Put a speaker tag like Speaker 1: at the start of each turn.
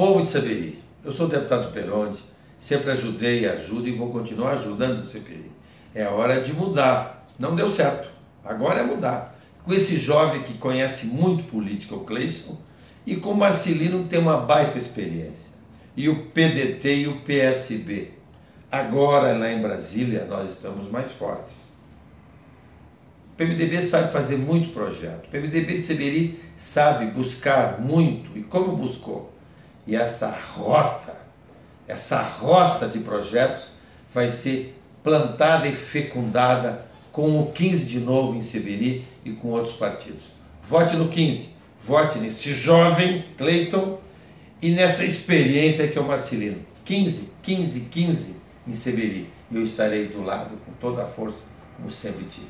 Speaker 1: Povo de Seberi, eu sou deputado Peronde, sempre ajudei, ajudo e vou continuar ajudando o Seberi. É hora de mudar. Não deu certo. Agora é mudar. Com esse jovem que conhece muito política, o Cleison, e com o Marcelino tem uma baita experiência. E o PDT e o PSB. Agora, lá em Brasília, nós estamos mais fortes. O PMDB sabe fazer muito projeto. O PMDB de Seberi sabe buscar muito. E como buscou? E essa rota, essa roça de projetos vai ser plantada e fecundada com o 15 de novo em Seberi e com outros partidos. Vote no 15, vote nesse jovem Cleiton e nessa experiência que é o Marcelino. 15, 15, 15 em Seberi. Eu estarei do lado com toda a força, como sempre tive.